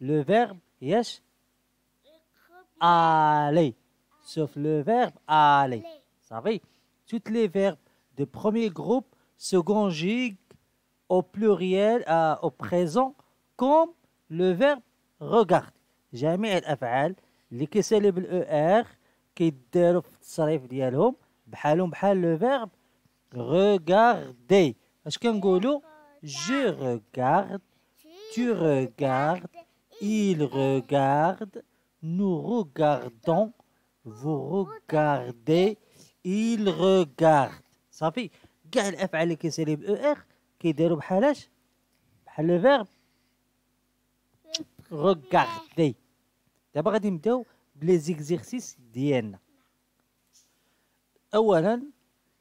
le verbe yes aller sauf le verbe aller savez tous les verbes de premier groupe se conjuguent au pluriel euh, au présent comme le verbe regarde جميع الافعال اللي كيسالي بالاو ار كيداروا في التصريف ديالهم بحالهم بحال لو فيرب regarder اش كنقولوا je regarde tu regardes il regarde nous regardons vous regardez il regarde صافي كاع الافعال اللي كيسالي ب او ار كيديروا بحالاش بحال لو فيرب regarder دابا غادي نبداو بلي زيكزيرسيس ديالنا اولا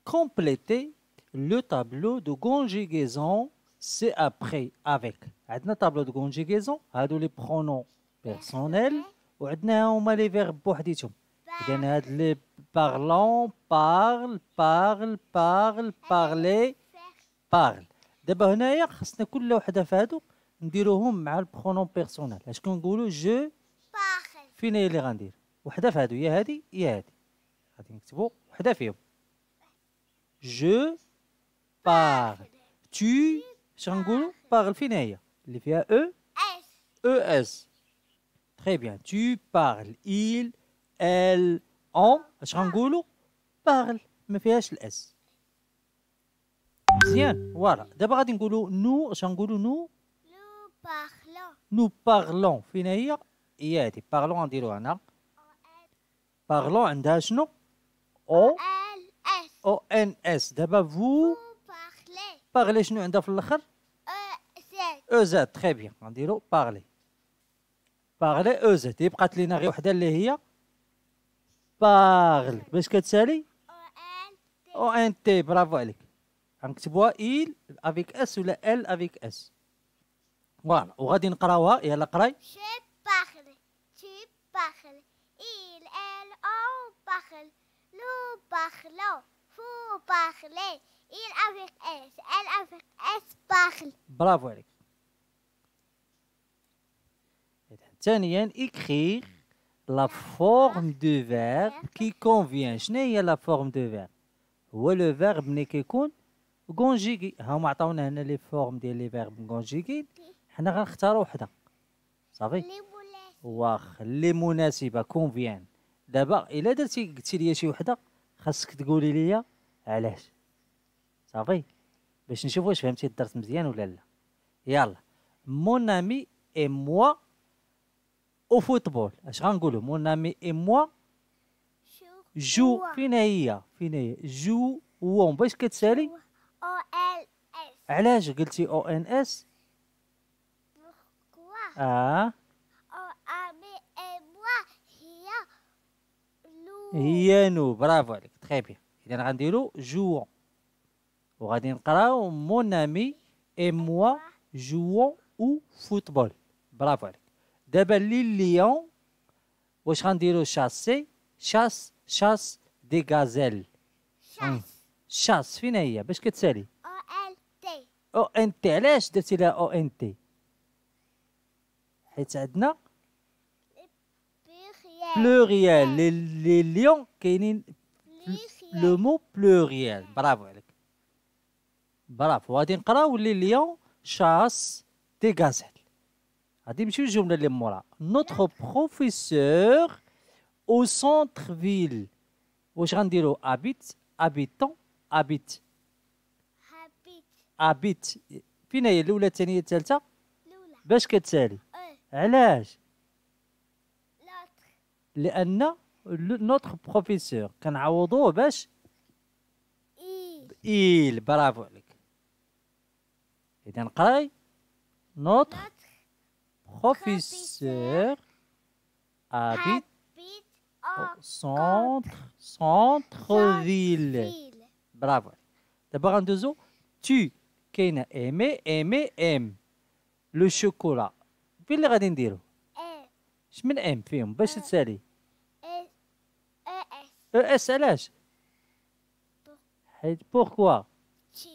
compléter le tableau de conjugaison c'est après avec عندنا tableau de conjugaison هادو les pronoms personnels وعندنا هما les verbes بوحديتهم. عندنا هاد لي parlons parle parle parle parler parle. دابا هنايا خصنا كل وحدة في هادو نديروهم مع ال pronoms personnels اش كنقولوا je فين هي اللي غندير وحدة في هادو يا هادي يا هادي. غادي نكتبوا وحدة فيهم. جو parle. tu شغنقولوا parle. فين هي اللي فيها او او اس très bien tu parles il elle on اش غنقولوا parle ما فيهاش الاس مزيان فوالا دابا غادي نقولوا نو اش غنقولوا نو نو بارلون فين هي هي هادي بارلون غنديرو هنا بارلون عندها شنو او او ان اس دابا فو بارلي شنو عندها في الاخر زاد تري بيان غنديرو بارلي بارلي زاد بقات لينا غير وحدة اللي هي بارل باش كتسالي؟ أو إن تي. برافو عليك. غنكتبوها ايل افيك اس ولا ال افيك اس فوالا وغادي نقراوها. يلا قراي. Je parle, tu parles, il, elle, on parle, nous parlons, vous parlez, il avec S, elle avec S parle. برافو عليك ثانيا écrire la forme de verbe qui convient. شنو هي la forme de verbe. هو le verbe ملي كيكون conjugué هما عطاونا هنا les formes ديال les verbes conjugués حنا غنختاروا وحده صافي. واخ اللي مناسبه convient دابا الا درتي قلتي لي شي وحده خاصك تقولي لي علاش صافي باش نشوف واش فهمتي الدرس مزيان ولا لا يلا mon ami et moi au football اش غنقولوا mon ami et moi. jou. فين هي فين هي jouons باش كتسالي O N S. علاش قلتي O N S? آه moi, hier, nous. هي nous برافو عليك très bien اذا غنديرو jouons وغادي نقراو mon ami et moi jouons au football برافو عليك دابا les lions واش غنديرو chasser chasse chasse des gazelles. Chasse. شاس فين هي؟ باش كتسالي. E N T. E N T. علاش درتي لها E N T؟ حيت عندنا. pluriel لي لي ليون كاينين. le mot pluriel برافو عليك. برافو. غادي نقراو les lions شاس دي غازيل. غادي نمشيو الجمله اللي مورا نوتر بروفيسور او سونتر فيل واش غنديرو ابيت ابيتون ابيت Habite. ابيت فين هي الاولى الثانيه الثالثه Lula. باش كتسالي E. علاش L'autre. لان نوتر بروفيسور كنعوضوه باش Il. إيل برافو عليك إذا قراي نوتر Notre professeur habite habite au au centre, centre-ville. ville. برافو دابا غندوزو tu كاينه ايمي ايمي ام لو شوكولا فين اللي غادي نديرو E اش من ام فيهم باش تسالي S E S او اس علاش حيت بوركوا T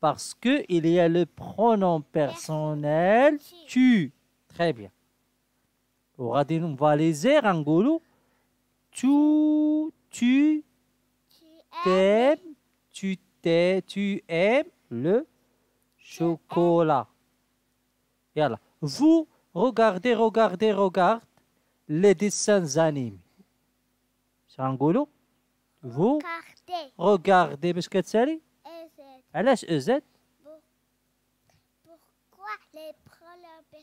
parce que il y a le pronom personnel tu très bien وغادي نفاليزي غنقولو tu tu T t'aimes tu t'aimes tu aimes le chocolat Yalla. vous regardez regardez regarde les dessins animés اش غنقولو vous Regardez regardez باش كتسالي E Z علاش او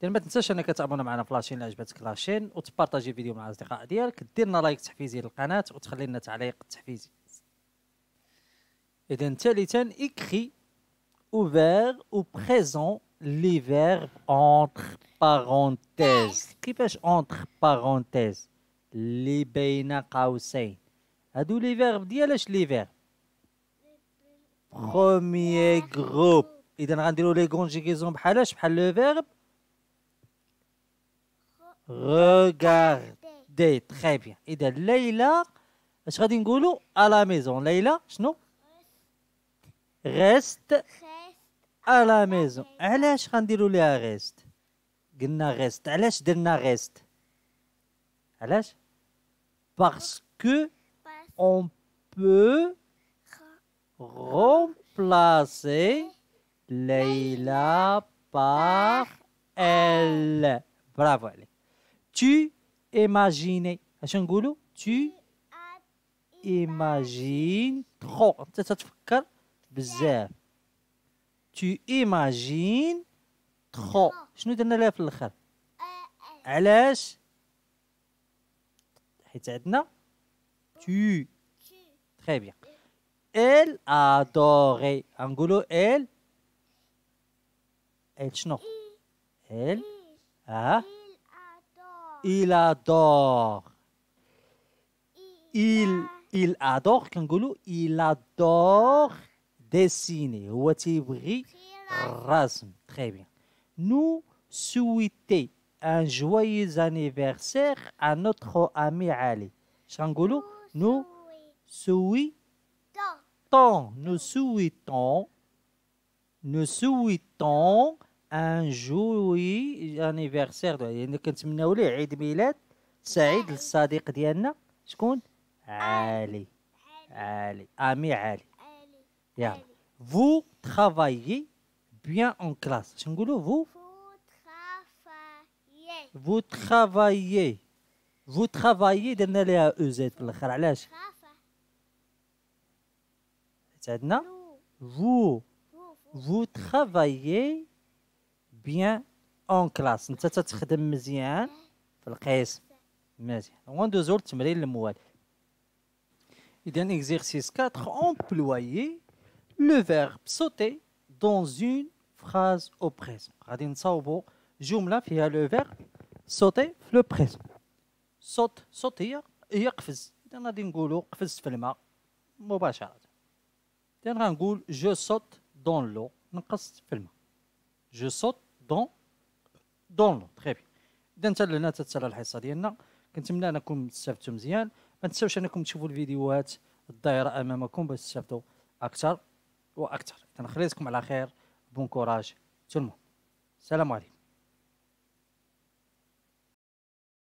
دير ما تنساش إنك تابونا معنا في la chaîne عجبتك la chaîne وتبارطاجي فيديو مع الأصدقاء ديالك. دير لنا لايك تحفيزي للقناة وتخلي لنا تعليق تحفيزي. إذا ثالثا écrire au présent les verbes entre parenthèses. كيفاش entre parenthèses؟ اللي بين قوسين. هادو les verbes ديال اش les verbes premier groupe إذا غنديروا لي كونجيغيزون بحال اش؟ بحال لو فيرب regardez très bien اذا ليلى اش غادي نقولوا à la maison ليلى شنو reste reste à la maison علاش غنديروا ليها غيست قلنا غيست علاش درنا غيست علاش parce que parce on peut remplacer Leïla par elle. Bravo عليك. Tu imagines. اش نقولوا؟ Tu imagines trop. انت تتفكر بزاف. Tu imagines trop. شنو درنا لها في الآخر؟ علاش؟ حيت عندنا tu Très bien. Elle adorait. نقولوا elle. Elle شنو؟ Elle. Ah. Il adore. Il, il adore, kangourou, il adore dessiner. Très bien. Nous souhaitons un joyeux anniversaire à notre ami Ali. Changoulou, nous souhaitons, nous souhaitons, nous souhaitons ان جوي انيفيرسير يعني كنتمناو ليه عيد ميلاد سعيد للصديق ديالنا. شكون؟ علي. علي. امي علي. يا. vous travaillez bien en classe شنو نقولوا vous vous travaillez vous travaillez درنا ليها E Z في الأخر. علاش؟ تعدنا فو فو ترافايي bien en classe انت تتخدم مزيان في القسم. مزيان. وندوزو للتمرين الموالي اذا exercice 4 employer le verbe sauter dans une phrase au présent. غادي نصاوبوا جملة فيها le verbe sauter في le présent. saute saute هي هي قفز. اذا غادي نقولوا قفزت في الماء مباشرة. اذا غنقول je saute dans l'eau نقزت في الماء. je saute dans dans l'eau très bien إذا أنت لهنا تتسالى الحصة ديالنا. كنتمنى أنكم استفدتوا مزيان. ما تنساوش أنكم تشوفوا الفيديوهات الدائره أمامكم باش تستافدوا أكثر وأكثر. إذا خليتكم على خير. bon courage. tous السلام عليكم.